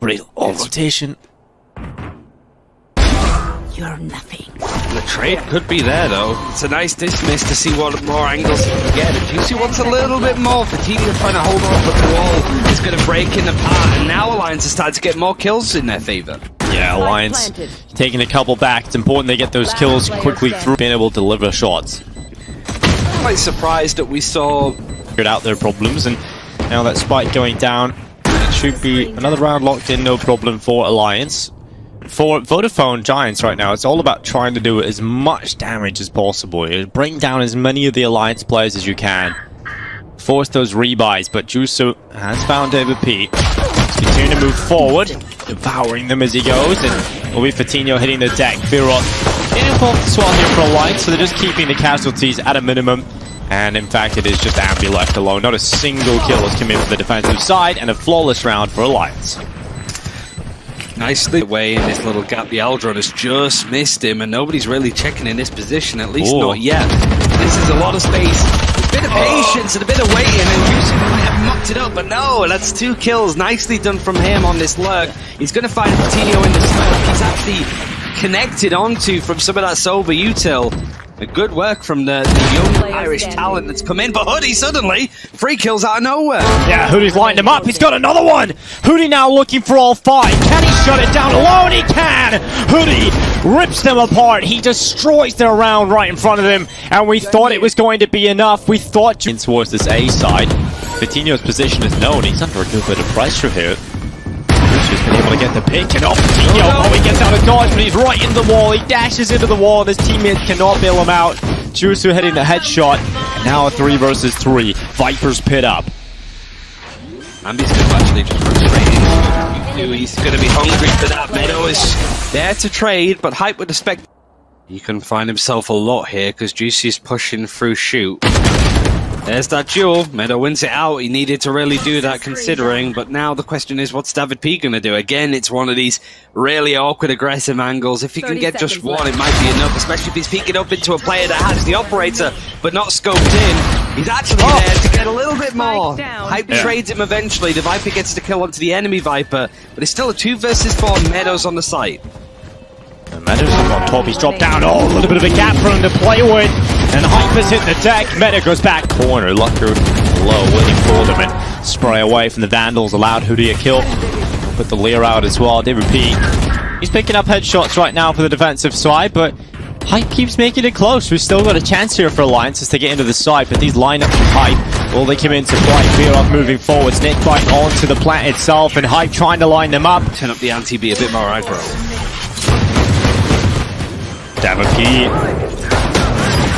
Real off rotation. You're nothing. The trade could be there though. It's a nice dismiss to see what more angles he can get. If Jusu wants a little bit more, Fatinho trying to hold on, but the wall is going to break in apart. And now Alliance is starting to get more kills in their favor. Yeah, Alliance taking a couple back. It's important they get those kills quickly through being able to deliver shots. Quite surprised that we saw figured out their problems and now that spike going down it should be another round locked in no problem for Alliance for Vodafone Giants right now, it's all about trying to do as much damage as possible. Bring down as many of the Alliance players as you can. Force those rebuys, but Jusu has found David P. He's continuing to move forward, devouring them as he goes, and will be Fatinho hitting the deck. Getting involved as well here for Alliance, so they're just keeping the casualties at a minimum. And in fact, it is just Ambi left alone. Not a single kill has come in from the defensive side, and a flawless round for Alliance nicely away in this little gap. The Aldron has just missed him, and nobody's really checking in this position, at least Ooh. not yet. This is a lot of space. A bit of patience and a bit of waiting, and Jusu might have mucked it up, but no, that's two kills. Nicely done from him on this lurk. He's going to find Coutinho in the smoke. He's actually connected onto from some of that Sova util. Good work from the, the young Irish talent that's come in, but Hoodie suddenly, three kills out of nowhere. Yeah, Hoodie's lined him up. He's got another one. Hoodie now looking for all five. Can he shut it down alone? He can. Hoodie rips them apart. He destroys their round right in front of him, and we thought it was going to be enough. We thought in towards this A side. Fatinho's position is known. He's under a good bit of pressure here. Just been able to get the pick and off Coutinho. Oh, oh, he gets out of dodge, but he's right in the wall. He dashes into the wall, and his teammates cannot bail him out. Jusu hitting the headshot. And now a three versus three. Vipers pit up. Ambi's going to actually just run straight in. He's going to be hungry for that. Meddo is there to trade, but Hype would expect. He can find himself a lot here because Jusu's pushing through shoot. There's that duel. Meddo wins it out. He needed to really do that considering, but now the question is what's David P going to do? Again, it's one of these really awkward aggressive angles. If he can get just one, it might be enough, especially if he's peeking up into a player that has the operator, but not scoped in. He's actually oh. there to get a little bit more. Hype yeah. trades him eventually. The Viper gets to kill onto the enemy Viper, but it's still a two versus four. Meddos on the site. Meddos on top. He's dropped down. Oh, a little bit of a gap for him to play with. And Hype has hit the deck. Meddo goes back corner. Lucker low, waiting for them and spray away from the Vandals. Allowed Hoodie a kill. Put the Lear out as well. They repeat. He's picking up headshots right now for the defensive side, but Hype keeps making it close. We've still got a chance here for Alliances to get into the side, but these lineups from Hype, well, they come into play? Fearoth moving forwards, forward, Snakebite onto the plant itself, and Hype trying to line them up. Turn up the anti-B a bit more aggro. Davaki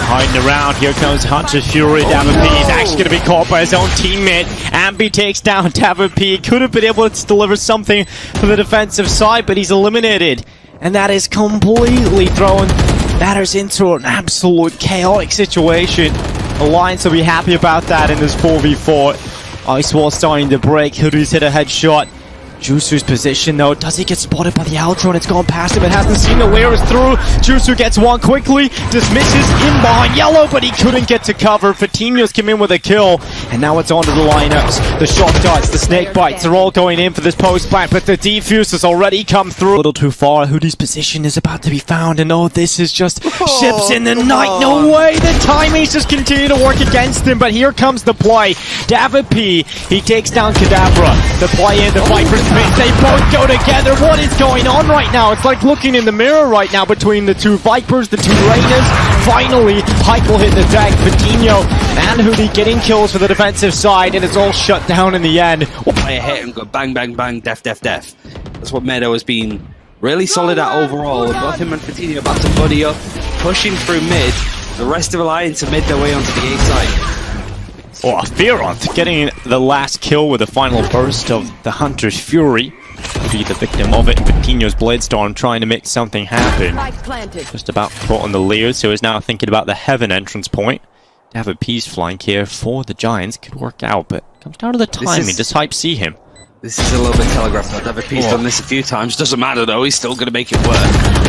hiding around. Here comes Hunter Fury. Oh, Davapy is actually going to be caught by his own teammate. Ambi takes down Davapy. Could have been able to deliver something for the defensive side, but he's eliminated. And that is completely thrown matters into an absolute chaotic situation. Alliance will be happy about that in this 4v4. Ice Wall starting to break. Hoodie's hit a headshot. Jusu's position though, does he get spotted by the Altron? It's gone past him, it hasn't seen the Lair is through. Jusu gets one quickly, dismisses in behind yellow, but he couldn't get to cover. Fatinho's come in with a kill, and now it's on to the lineups. The shock darts, the snake bites, they're all going in for this post back, but the defuse has already come through. A little too far, Hoodie's position is about to be found, and oh, this is just oh, ships in the night. No oh. way, the timings just continue to work against him, but here comes the play. David P, he takes down Kadavra. The play in, the Vipers they both go together. What is going on right now? It's like looking in the mirror right now between the two Vipers, the two Raiders. Finally, will hit the deck. Fatinho and Hoodie getting kills for the defensive side, and it's all shut down in the end. Play a hit and go bang, bang, bang, def, def, def. That's what Meddo has been really solid at overall. Both him and Fatinho about to buddy up, pushing through mid. The rest of Alliance have made their way onto the A side. Oh, Fearoth getting the last kill with the final burst of the Hunter's Fury. Be the victim of it, and Coutinho's Bladestorm trying to make something happen. Just about caught on the Lear, so is now thinking about the Heaven entrance point. To have a peace flank here for the Giants could work out, but comes down to the timing. Is... Does Hype see him? This is a little bit telegraphed. I've never pieced Oh. on this a few times. Doesn't matter though. He's still going to make it work.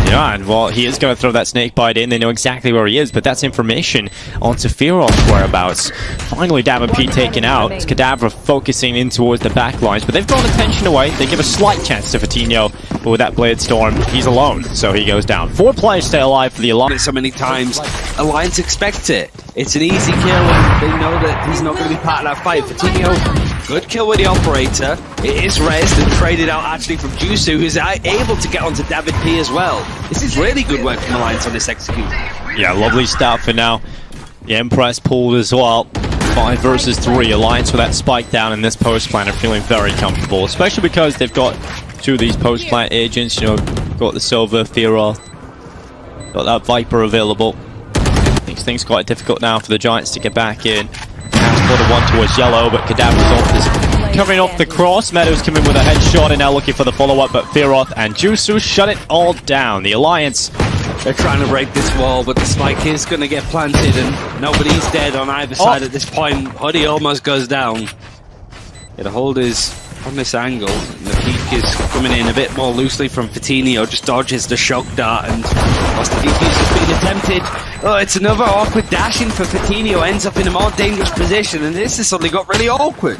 Yeah, and well, he is going to throw that snake bite in. They know exactly where he is, but that's information on Fearoth's whereabouts. Finally, Davapete taken out. It's Kadavra focusing in towards the back lines, but they've drawn attention away. They give a slight chance to Fatinho, but with that Blade Storm, he's alone, so he goes down. Four players stay alive for the Alliance. so many times. Alliance expect it. It's an easy kill, and they know that he's not going to be part of that fight. Fatinho, good kill with the operator. It is raised and traded out actually from Jusu, who's able to get onto David P as well. This is really good work from Alliance on this execute. Yeah, lovely start for now. The Empress pulled as well. Five versus three. Alliance with that spike down in this post plant are feeling very comfortable, especially because they've got two of these post plant agents. You know, got the Silver, Fira, got that Viper available. Makes things quite difficult now for the Giants to get back in. Transporter one towards yellow, but off is covering off the cross. Meddos coming with a headshot and now looking for the follow up, but Fearoth and Jusu shut it all down. The Alliance They're trying to break this wall, but the spike is going to get planted, and nobody's dead on either oh. side Oh. at this point. Hoodie almost goes down. Yeah, the hold is on this angle, and the peak is coming in a bit more loosely from Fatinho, just dodges the shock dart, and whilst the defuse has been attempted, oh, it's another awkward dashing for Fatinho, ends up in a more dangerous position, and this has suddenly got really awkward.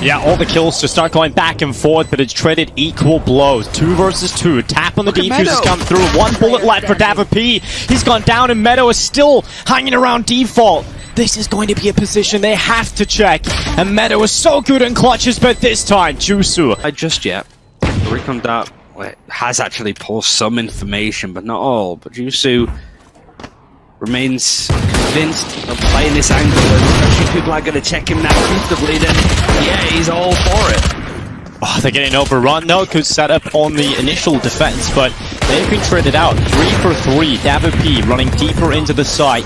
Yeah, all the kills just start going back and forth, but it's traded equal blows. Two versus two. Tap on the Look defuse has come through. One bullet left for Dava P. He's gone down, and Meddo is still hanging around default. This is going to be a position they have to check. And Meddo is so good in clutches, but this time, Jusu. I just yet. Recon dart has actually pulsed some information, but not all. But Jusu remains convinced of playing this angle, and people are going to check him now comfortably, then yeah, he's all for it. Oh, they're getting overrun. No, could set up on the initial defense, but they've been traded out. Three for three. Dava P running deeper into the site.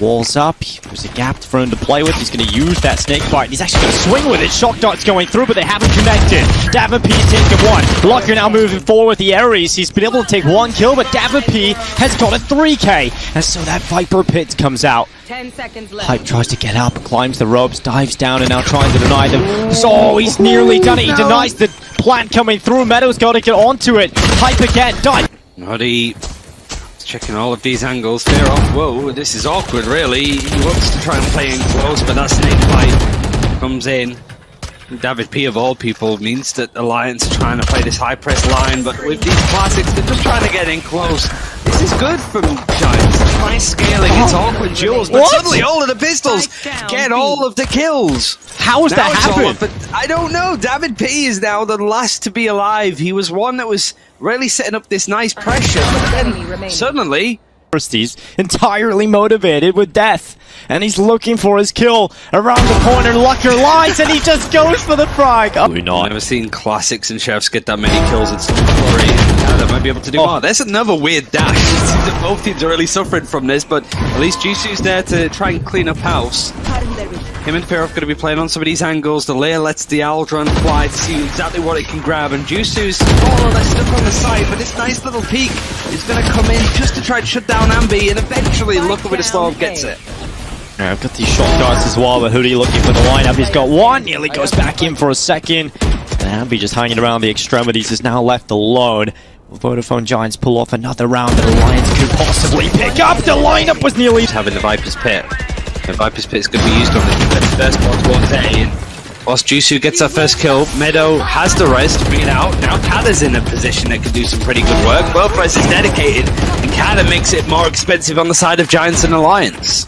Walls up. There's a gap for him to play with. He's going to use that snake bite. He's actually going to swing with it. Shock dart's going through, but they haven't connected. Dava P's taken one. Lucker now moving forward with the Ares. He's been able to take one kill, but Dava P has got a 3k. And so that Viper Pit comes out. Ten seconds left. Hype tries to get up, climbs the ropes, dives down, and now trying to deny them. So he's nearly done it. He denies the plant coming through. Meddos got to get onto it. Hype again. Dive. Noddy checking all of these angles. Fearoth. Whoa, this is awkward, really. He wants to try and play in close, but that snake bite comes in. David P of all people means that Alliance are trying to play this high press line, but with these classics, they're just trying to get in close. This is good from Giants. Nice scaling. It's oh. awkward duels, but What? suddenly all of the pistols get all of the kills. How has Now that it's happened? but I don't know. David P is now the last to be alive. He was one that was really setting up this nice pressure, but Enemy then remaining. suddenly He's entirely motivated with death, and he's looking for his kill around the corner. Lucker lies, and he just goes for the frag. Oh, I've never seen classics and chefs get that many kills in Super Glory. Now they might be able to do Oh. more. There's another weird dash. It seems that both teams are really suffering from this, but at least Jusu's there to try and clean up house. Him and Fearoth going to be playing on some of these angles. The layer lets the Aldron fly to see exactly what it can grab, and Jusu's oh, they're stuck on the side, but this nice little peek is going to come in just to try to shut down Ambi, and eventually look over the storm gets it. Yeah, I've got these shot darts as well, but Hoodie looking for the lineup. He's got one, nearly goes back in for a second. And Ambi just hanging around the extremities is now left alone. Will Vodafone Giants pull off another round that Alliance could possibly pick up? The lineup was nearly... having the Viper's Pit. Viper's Pit is going to be used on the first one towards A. And whilst Jusu gets that first kill, Meddo has the res to bring it out. Now Kada's in a position that can do some pretty good work. Both res is dedicated, and Kada makes it more expensive on the side of Giants and Alliance.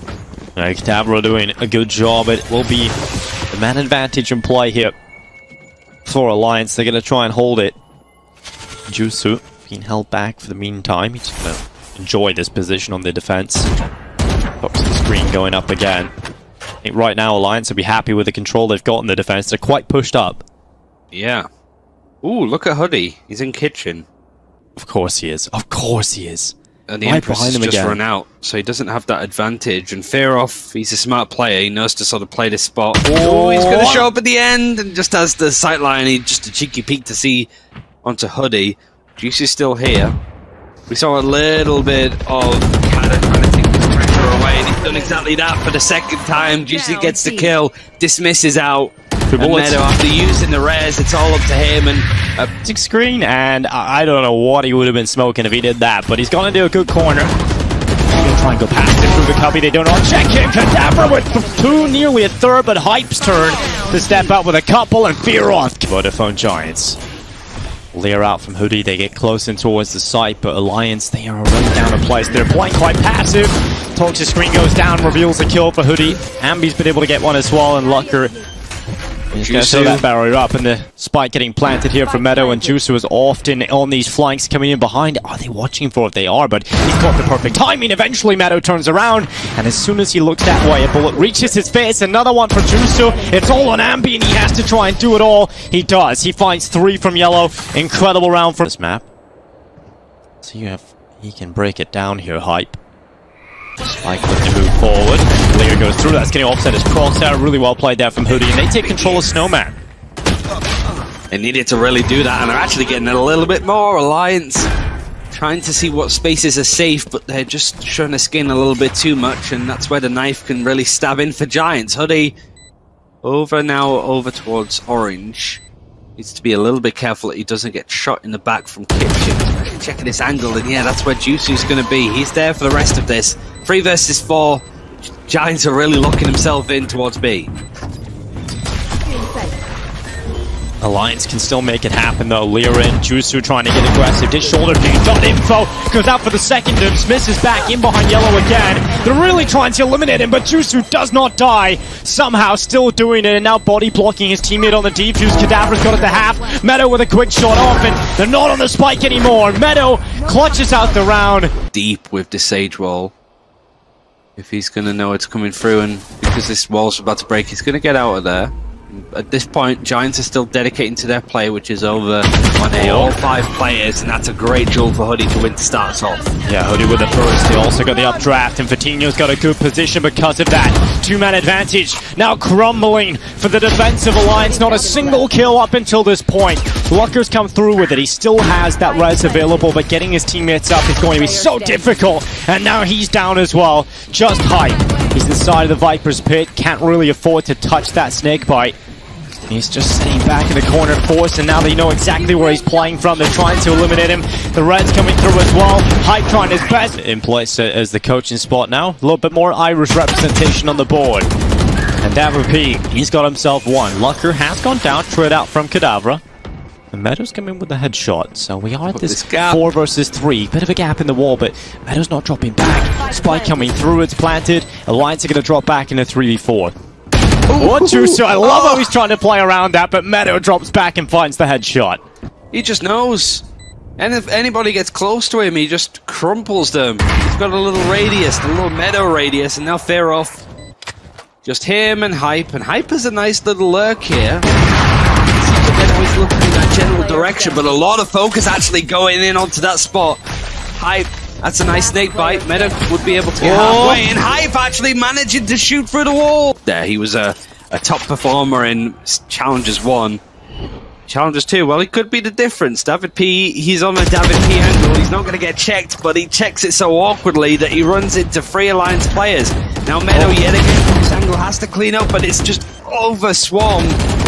Uh, Kadavra doing a good job. It will be the man advantage in play here for Alliance. They're going to try and hold it. Jusu being held back for the meantime. He's going to enjoy this position on the defense. Box the screen going up again. I think right now Alliance will be happy with the control they've got in the defense. They're quite pushed up. Yeah. Ooh, look at Hoodie. He's in kitchen. Of course he is. Of course he is. And the Right Empress behind has him just again. run out, so he doesn't have that advantage. And Fearoth, he's a smart player. He knows to sort of play this spot. Oh, he's going to show up at the end, and just as the sight line, he just a cheeky peek to see onto Hoodie. Juice is still here. We saw a little bit of away, and he's done exactly that for the second time. Jusu Down gets the kill, dismisses out. And. Meddo, after using the rares, it's all up to him. And uh, Six screen, and I I don't know what he would have been smoking if he did that, but he's gonna do a good corner. He's gonna try and go past it through the cubby. They don't know. Check him. Kadavra with th- two, nearly a third, but Hype's turn to step up with a couple and Fearoth. Vodafone Giants. Leer out from Hoodie. They get close in towards the site, but Alliance, they are already down a place. They're playing quite passive. Toxic screen goes down, reveals a kill for Hoodie. Ambi's been able to get one as well, and Lucker He's gonna throw that barrier up, and the spike getting planted here from Meddo, and Juicer is often on these flanks coming in behind. Are they watching for it? They are, but he's got the perfect timing. Eventually, Meddo turns around, and as soon as he looks that way, a bullet reaches his face. Another one for Jusu. It's all on Ambi, and he has to try and do it all. He does. He finds three from Yellow. Incredible round for this map. So you have, he can break it down here, Hype. Spike looking to move forward. Lear goes through. That's getting offset as crosshair. Really well played there from Hoodie. And they take control of Snowman. they needed to really do that. And they're actually getting a little bit more. Alliance trying to see what spaces are safe, but they're just showing their skin a little bit too much. And that's where the knife can really stab in for Giants. Hoodie over now, over towards Orange. Needs to be a little bit careful that he doesn't get shot in the back from Kitchen. Checking this angle, and yeah, that's where Jusu's going to be. He's there for the rest of this. Three versus four. Giants are really locking himself in towards B. Alliance can still make it happen though. Lear in, Jusu trying to get aggressive. Did shoulder feed, got info, goes out for the second and Smith is back in behind Yellow again. They're really trying to eliminate him, but Jusu does not die. Somehow still doing it and now body blocking his teammate on the deep. defuse. Kadavra's got it to half. Meddo with a quick shot off and they're not on the spike anymore. Meddo clutches out the round. deep with the sage wall. If he's going to know it's coming through, and because this wall's about to break, he's going to get out of there. At this point, Giants are still dedicating to their play, which is over on A, all five players, and that's a great jewel for Hoodie to win to start us off. Yeah, Hoodie with the first. He also got the updraft, and Fatinho's got a good position because of that. Two-man advantage now crumbling for the defensive alliance. Not a single kill up until this point. Lucker's come through with it. He still has that res available, but getting his teammates up is going to be so difficult. And now he's down as well. Just hype. He's inside of the Viper's pit. Can't really afford to touch that snake bite. He's just sitting back in the corner, forced, and now they know exactly where he's playing from. They're trying to eliminate him. The Reds coming through as well. Hype trying his best. In place uh, as the coaching spot now. A little bit more Irish representation on the board. And Davor P, he's got himself one. Lucker has gone down, trade out from Kadavra. And Meddos coming with the headshot. So we are at this this gap. four versus three. Bit of a gap in the wall, but Meddos not dropping back. Spike coming through, it's planted. Alliance are going to drop back in a 3v4. What Juicer? I love how ah. he's trying to play around that, but Meddo drops back and finds the headshot. He just knows. And if anybody gets close to him, he just crumples them. He's got a little radius, a little meadow radius, and now Fearoth. Just him and Hype, and Hype is a nice little lurk here. Seems like they're always looking in that general direction, but a lot of focus actually going in onto that spot. Hype, that's a nice snake bite. Meddo would be able to get Oh. halfway, and Hype actually managing to shoot through the wall. There, he was a, a top performer in Challengers 1. Challengers 2, well, it could be the difference. David P, he's on the David P angle. He's not going to get checked, but he checks it so awkwardly that he runs into three Alliance players. Now Meddo, yet again, this angle has to clean up, but it's just over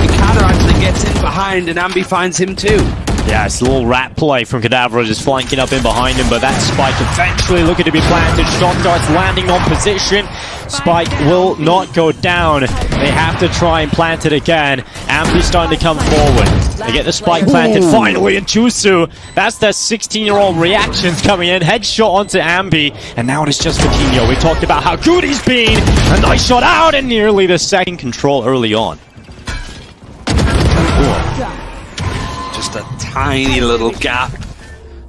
swarmed. Mikado actually gets in behind, and Ambi finds him too. Yeah, it's a little rat play from Kadavra just flanking up in behind him, but that Spike eventually looking to be planted. Shot darts landing on position. Spike will not go down. They have to try and plant it again. Ambi's starting to come forward. They get the Spike planted finally, and Jusu, that's their 16-year-old reactions coming in. Headshot onto Ambi, and now it is just Coutinho. We talked about how good he's been. A nice shot out, and nearly the second control early on. Just a tiny little gap.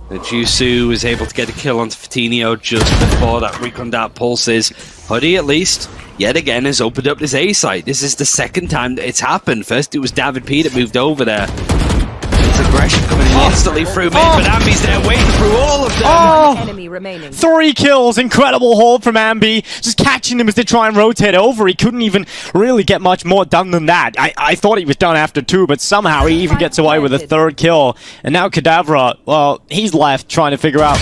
The Jusu was able to get a kill onto Fatinho just before that recon dart pulses. Hoodie, at least, yet again, has opened up this A site. This is the second time that it's happened. First, it was David P that moved over there. It's aggression coming in instantly through mid, but Ambi's there waiting through all of them. Oh! Enemy remaining. Three kills, incredible hold from Ambi, just catching him as they try and rotate over. He couldn't even really get much more done than that. I, I thought he was done after two, but somehow he even gets away with a third kill. And now Kadavra, well, he's left trying to figure out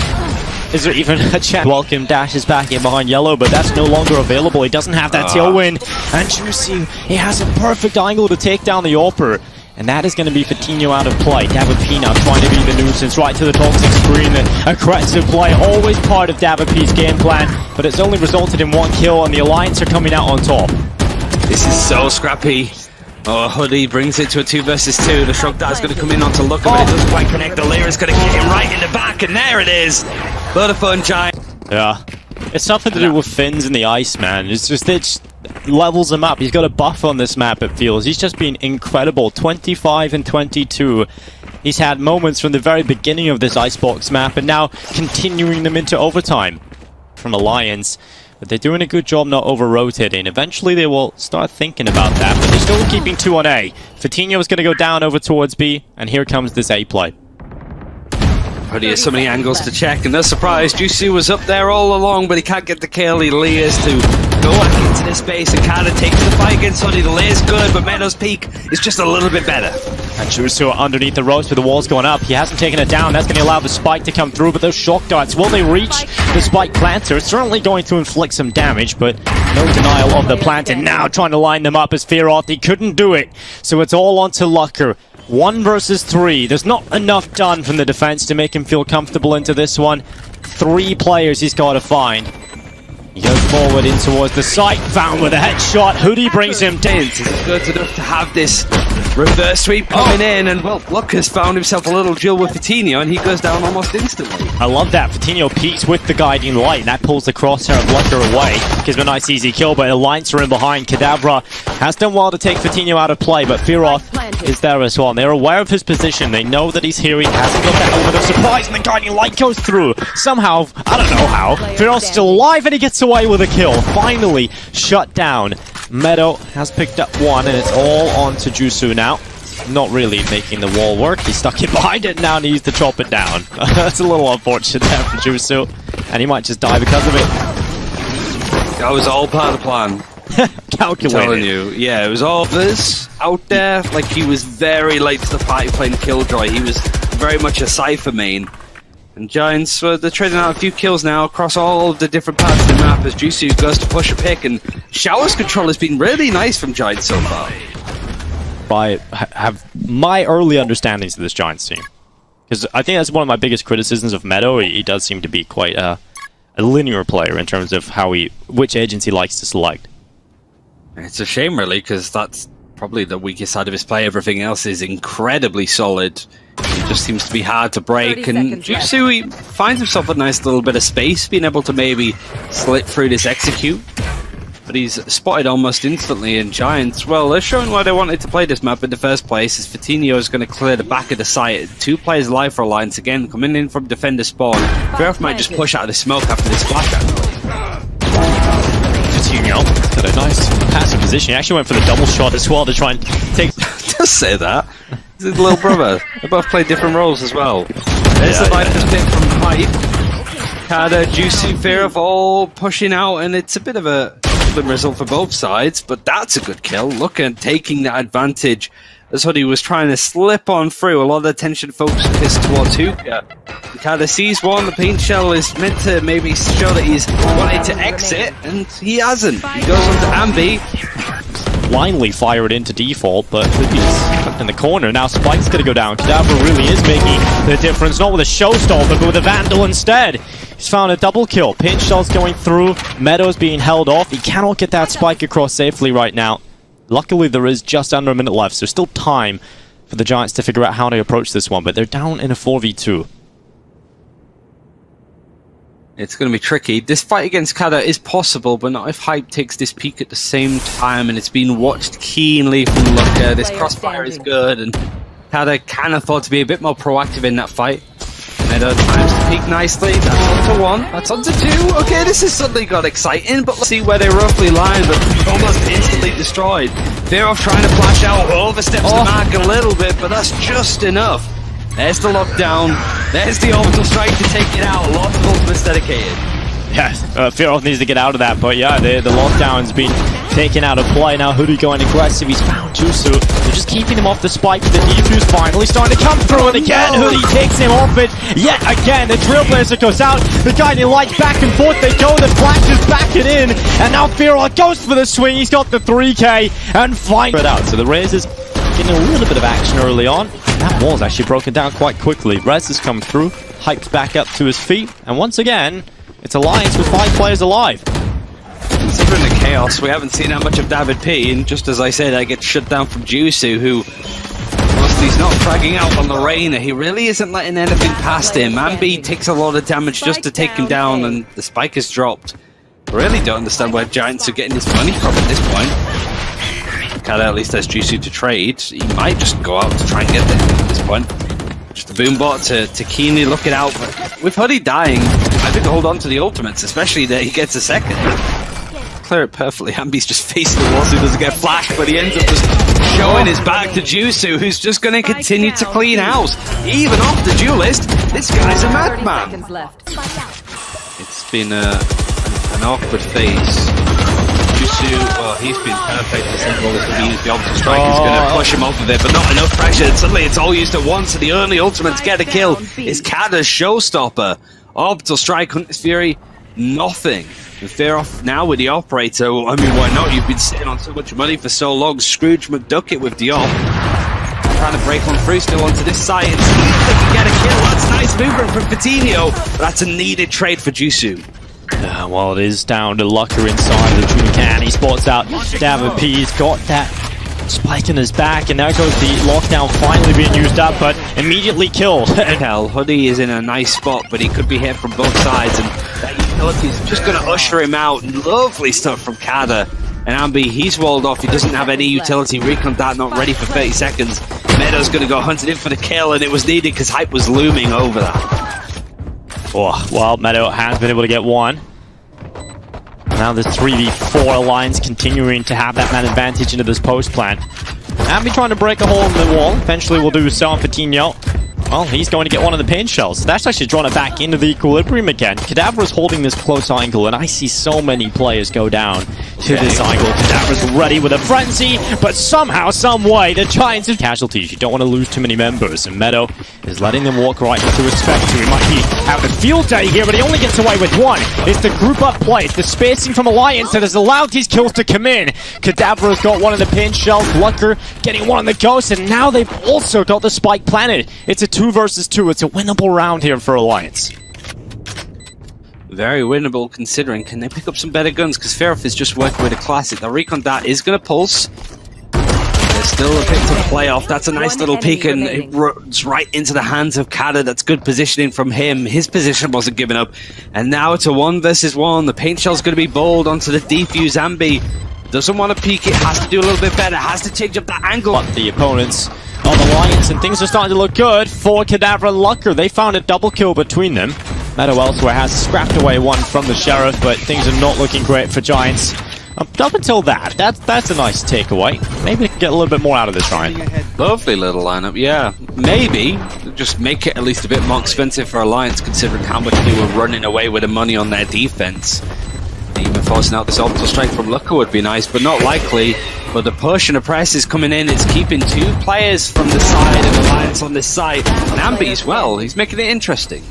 Is there even a chance? Welcome dashes back in behind yellow, but that's no longer available. He doesn't have that Ah. tailwind. And Jusu, he has a perfect angle to take down the AWPer. And that is going to be Fatinho out of play. Davapina trying to be the nuisance right to the toxic screen. Aggressive play, always part of Davapi's game plan, but it's only resulted in one kill, and the Alliance are coming out on top. This is so scrappy. Oh, Hoodie brings it to a two versus two. The Shock Dart's going to come in onto Lucker, but it doesn't quite connect. The Lyra's going to get him right in the back, and there it is. Fun, Giant. Yeah. It's something to do with fins and the ice, man. It's just it just levels him up. He's got a buff on this map, it feels. He's just been incredible. 25 and 22. He's had moments from the very beginning of this Icebox map and now continuing them into overtime from Alliance. But they're doing a good job not over-rotating. Eventually they will start thinking about that, but they're still keeping 2 on A. Fatinho is going to go down over towards B, and here comes this A play. Hoodie has so many angles to check, and no surprise, Jusu was up there all along, but he can't get the kill. He leers to go back into this space and kind of takes the fight against Hoodie. The layer's good, but Meddos' peak is just a little bit better. And Jusu underneath the ropes with the walls going up. He hasn't taken it down. That's going to allow the spike to come through. But those shock darts, will they reach the spike planter? It's certainly going to inflict some damage, but no denial of the plant. And now trying to line them up as Fearoth. He couldn't do it. So it's all onto Lucker. One versus three. There's not enough done from the defense to make him feel comfortable into this one. Three players he's got to find. He goes forward in towards the site, found with a headshot. Hoodie brings him down. Is it good enough to have this reverse sweep coming in? And well, Lucas found himself a little Jill with Fatinho, and he goes down almost instantly. I love that. Fatinho peeks with the guiding light, and that pulls the crosshair of Lucker away. Gives him a nice easy kill, but Alliance are in behind. Kadavra has done well to take Fatinho out of play, but Fearoth is there as well. And they're aware of his position. They know that he's here. He hasn't got that moment of surprise, and the guiding light goes through. Somehow, I don't know how, Fearoth's still alive, and he gets away with a kill. Finally shut down. Meddo has picked up one, and it's all on to Jusu now. Not really making the wall work. He's stuck it behind it now and he needs to chop it down. That's a little unfortunate there for Jusu. And he might just die because of it. That was all part of the plan. calculated. telling you, yeah, it was all this out there. Like he was very late to the party playing Killjoy. He was very much a Cypher main. And Giants, uh, they're trading out a few kills now across all of the different parts of the map as Jusu goes to push a pick. And Shower's control has been really nice from Giants so far. By have my early understandings of this Giants team. Because I think that's one of my biggest criticisms of Meddo. He, he does seem to be quite a, a linear player in terms of how he, which agents he likes to select. It's a shame, really, because that's probably the weakest side of his play. Everything else is incredibly solid. It just seems to be hard to break. And seconds left. Finds himself a nice little bit of space, being able to maybe slip through this execute. But he's spotted almost instantly in Giants. Well, they're showing why they wanted to play this map in the first place. As Fatinho is going to clear the back of the site. Two players live for Alliance again, coming in from defender spawn. Fearoth might just push out of the smoke after this splash out. Coutinho got a nice passive position. He actually went for the double shot as well to try and take. Just say that. His little brother. They both play different roles as well. There's Yeah, the life that's bit from Pipe. Kada, Jusu, Fear of all pushing out, and it's a bit of a result for both sides, but that's a good kill. Look at taking that advantage as Hoodie was trying to slip on through. A lot of attention focused this towards Hookah. Kada sees one, the paint shell is meant to maybe show that he's wanted to exit, and he hasn't. He goes on to Ambi, blindly fire it into default, but he's tucked in the corner. Now Spike's gonna go down. Kadavra really is making the difference, not with a showstopper, but with a Vandal instead. He's found a double kill. Paint shell's going through. Meddos being held off. He cannot get that spike across safely right now. Luckily, there is just under a minute left, so still time for the Giants to figure out how to approach this one, but they're down in a 4v2. It's going to be tricky. This fight against Kada is possible, but not if Hype takes this peak at the same time, and it's been watched keenly from Lucker. This crossfire is good, and Kada can afford to be a bit more proactive in that fight. Meddo times to peak nicely. That's on to one. That's on to two. Okay, this has suddenly got exciting, but let's see where they roughly line, but almost instantly destroyed. Fearoth trying to flash out, oversteps the oh. mark a little bit, but that's just enough. There's the lockdown. There's the orbital strike to take it out. Lots of ultimates dedicated. Yes, uh, Fearoth needs to get out of that, but yeah, the, the lockdown's been taken out of play. Now Hoodie going aggressive. He's found Jusu. They're just keeping him off the spike. The defuse finally starting to come through. And again, Hoodie takes him off it. Yet again, the Trailblazer goes out. The Guiding Lights back and forth. They go. The Flash is backing in. And now Fearoth goes for the swing. He's got the 3K and it out. So the Raze is getting a little bit of action early on. That wall's actually broken down quite quickly. Rez has come through, hyped back up to his feet, and once again, it's Alliance with five players alive. Considering the chaos, we haven't seen that much of David P, and just as I said, I get shut down from Jusu, who, he's not fragging out on the Reyna, he really isn't letting anything past him. Ambi takes a lot of damage just to take him down, and the spike is dropped. I really don't understand where Giants are getting this money from at this point. Kada at least has Jusu to trade. He might just go out to try and get there at this point. Just a boombot to, to keenly look it out. But with Hoodie dying, I think hold on to the ultimates, especially that he gets a second. Clear it perfectly. Ambi's just facing the wall so he doesn't get flashed, but he ends up just showing his back to Jusu, who's just going to continue to clean house. Even off the duelist, this guy's a madman. It's been uh, a, an awkward phase. Well, he's been perfect. The simple as to use the Orbital Strike is going to oh. push him off of it, but not enough pressure. And suddenly it's all used at once, and the only ultimate to get a kill is Kada's showstopper. Orbital Strike, Hunter's Fury, nothing. And off now with the Operator, well, I mean, why not? You've been sitting on so much money for so long. Scrooge McDuck it with the Op. Trying to break on through still onto this side and see if they can get a kill. That's nice movement from but that's a needed trade for Jusu. Uh, well, it is down to Lucker inside the Dream Can. He spots out P. He's got that spike in his back, and there goes the lockdown finally being used up, but immediately killed. Hell, Hoodie is in a nice spot, but he could be hit from both sides, and that utility just going to usher him out. Lovely stuff from Kada. And Ambi, he's walled off. He doesn't have any utility. Recon that not ready for 30 seconds. Meddo's going to go hunting in for the kill, and it was needed because Hype was looming over that. oh, well, Meddo has been able to get one. Now the 3v4 Alliance continuing to have that man advantage into this post plant. Ambi trying to break a hole in the wall. Eventually we'll do so on Fatinho. Well, he's going to get one of the paint shells. That's actually drawn it back into the equilibrium again. Kadavra is holding this close angle, and I see so many players go down to this angle. Kadavra's ready with a frenzy, but somehow, some way, the Giants have casualties. You don't want to lose too many members, and Meddo is letting them walk right into his spectre. He might be having a field day here, but he only gets away with one. It's the group up play. It's the spacing from Alliance that has allowed these kills to come in. Kadavra's got one of the paint shell, Lucker getting one on the ghost, and now they've also got the spike planted. It's a two versus two. It's a winnable round here for Alliance. Very winnable considering. Can they pick up some better guns? Because Fearoth is just working with a classic. The Recon Dart is going to pulse. There's still a bit to play off. That's a nice little peek and it runs right into the hands of Kada. That's good positioning from him. His position wasn't given up. And now it's a one versus one. The paint shell's going to be bold onto the defuse. Ambi doesn't want to peek it. Has to do a little bit better. Has to change up that angle. But the opponents on the Alliance and things are starting to look good for Kadavra and Lucker. They found a double kill between them. Meddo elsewhere has scrapped away one from the Sheriff, but things are not looking great for Giants. Up, up until that, that's that's a nice takeaway. Maybe get a little bit more out of this Ryan. Lovely little lineup, yeah. Maybe just make it at least a bit more expensive for Alliance, considering how much they were running away with the money on their defense. Even forcing out this orbital strike from Lucker would be nice, but not likely. But the push and the press is coming in. It's keeping two players from the side of Alliance on this side. And Ambi as well. He's making it interesting.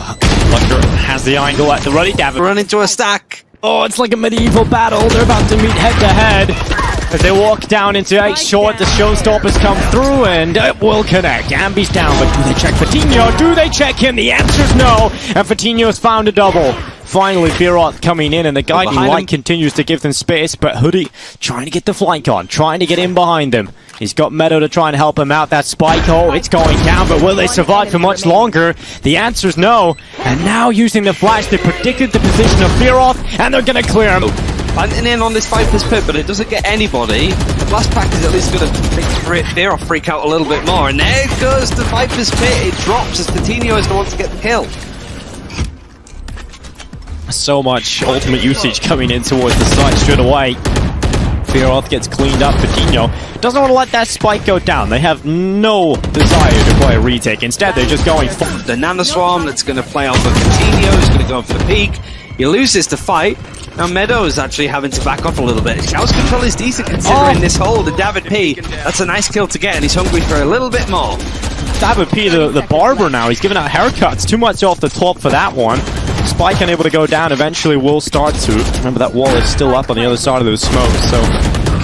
Lucker has the angle at the ready. David Run into a stack. Oh, it's like a medieval battle. They're about to meet head to head. As they walk down into eight short, the showstoppers come through and it will connect. Ambi's down, but do they check Fatinho? Do they check him? The answer's no. And Fatinho's found a double. Finally, Fearoth coming in, and the guiding behind light him. continues to give them space, but Hoodie trying to get the flank on, trying to get in behind them. He's got Meddo to try and help him out. That spike hole, it's going down, but will they survive for much longer? The answer is no. And now using the flash, they predicted the position of Fearoth, and they're gonna clear him. Planting in on this Viper's Pit, but it doesn't get anybody. The last pack is at least going to Fearoth freak out a little bit more. And there goes the Viper's Pit. It drops as Coutinho is the one to get the kill. So much ultimate usage coming in towards the site straight away. Fearoth gets cleaned up. Fatinho doesn't want to let that spike go down. They have no desire to play a retake. Instead, they're just going for The Nano Swarm that's going to play off of Fatinho, is going to go for the peak. He loses the fight. Now Meddos actually having to back off a little bit. Xiao's control is decent considering Oh. this hold. And David P, that's a nice kill to get, and he's hungry for a little bit more. David P, the, the barber now, he's giving out haircuts. Too much off the top for that one. Spike unable to go down, eventually will start to. Remember that wall is still up on the other side of those smoke, so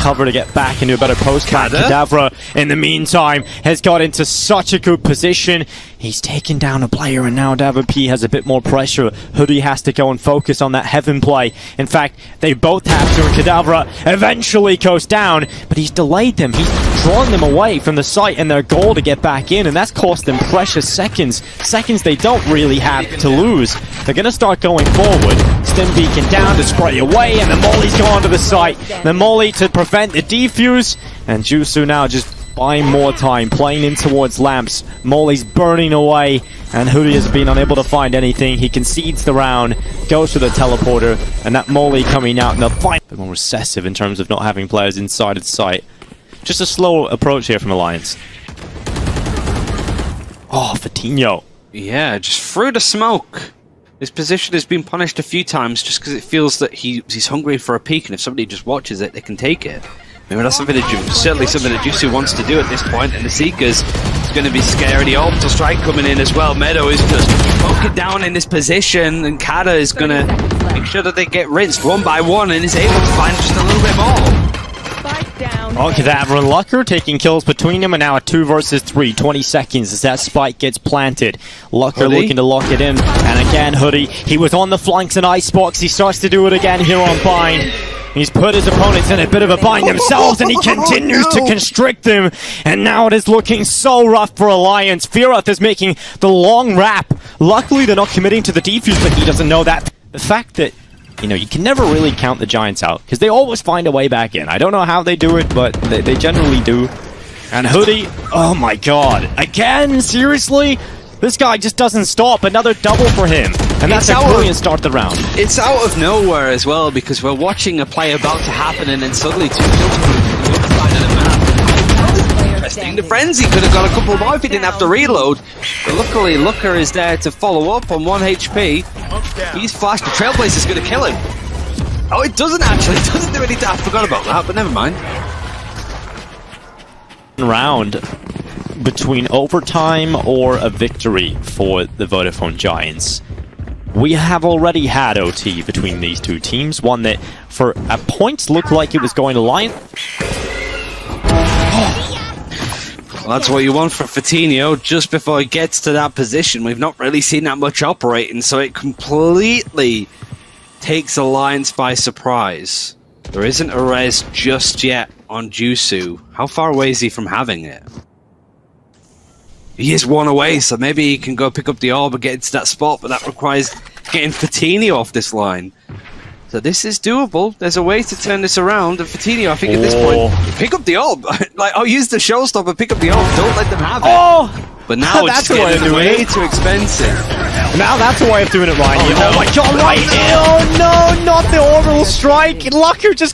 cover to get back into a better post. Kadavra, in the meantime, has got into such a good position. He's taken down a player, and now P has a bit more pressure. Hoodie has to go and focus on that heaven play. In fact, they both have to, and Kadavra eventually goes down, but he's delayed them. He's drawn them away from the site and their goal to get back in, and that's cost them precious seconds. Seconds they don't really have to lose. They're going to start going forward. Stim Beacon down to spray away, and the Molly's gone to the site. The Molly to prevent the defuse, and Jusu now just buying more time, playing in towards lamps. Molly's burning away, and Hoodie has been unable to find anything. He concedes the round, goes for the teleporter, and that Molly coming out in the final. A bit more recessive in terms of not having players inside its sight. Just a slow approach here from Alliance. Oh, Fatinho. Yeah, just through the smoke. His position has been punished a few times just because it feels that he, he's hungry for a peek, and if somebody just watches it, they can take it. Maybe that's something that Ju- certainly something that Jusu wants to do at this point, and the Seekers is going to be scared. The orbital strike coming in as well. Meddo is just poking down in this position, and Kada is going to make sure that they get rinsed one by one, and is able to find just a little bit more. Spike down. Oh, Kadavra and Lucker taking kills between them, and now a 2 versus 3. 20 seconds as that spike gets planted. Lucker Hoodie. looking to lock it in. And again, Hoodie, he was on the flanks in Icebox. He starts to do it again here on Bind. He's put his opponents in a bit of a bind themselves, and he oh, continues to constrict them. And now it is looking so rough for Alliance. Fearoth is making the long wrap. Luckily, they're not committing to the defuse, but he doesn't know that. The fact that you know, you can never really count the Giants out because they always find a way back in. I don't know how they do it, but they, they generally do. And Hoodie, oh my god, again? Seriously? This guy just doesn't stop. Another double for him. And that's our- brilliant start the round. It's out of nowhere as well because we're watching a play about to happen and then suddenly two kills from the other side of the map. Interesting. The frenzy could have got a couple more if he didn't have to reload. But luckily, Lucker is there to follow up on one HP. He's flashed. The Trailblazer's going to kill him. Oh, it doesn't actually. It doesn't do anything. I forgot about that, but never mind. Round between overtime or a victory for the Vodafone Giants. We have already had OT between these two teams, one that for a point looked like it was going to Lion. Well, that's what you want for Fatinho just before he gets to that position. We've not really seen that much operating, so it completely takes Alliance by surprise. There isn't a res just yet on Jusu. How far away is he from having it? He is one away, so maybe he can go pick up the orb and get into that spot, but that requires getting Fatinho off this line. So this is doable. There's a way to turn this around, and Fatinho, I think at this Oh. point, pick up the orb. like, I'll use the showstopper, pick up the orb. Don't let them have it. Oh! But now it's That's a way getting way it. too expensive. Now that's a way of doing it, Ryan. Oh, Oh, no. my god, right! Oh no, not the orbital strike! Lucker just